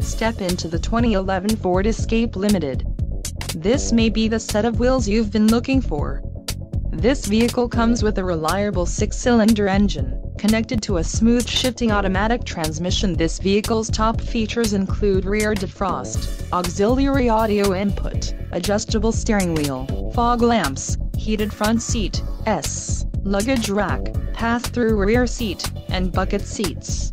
Step into the 2011 Ford Escape Limited. This may be the set of wheels you've been looking for. This vehicle comes with a reliable six-cylinder engine, connected to a smooth shifting automatic transmission. This vehicle's top features include rear defrost, auxiliary audio input, adjustable steering wheel, fog lamps, heated front seat, S, luggage rack, pass-through rear seat, and bucket seats.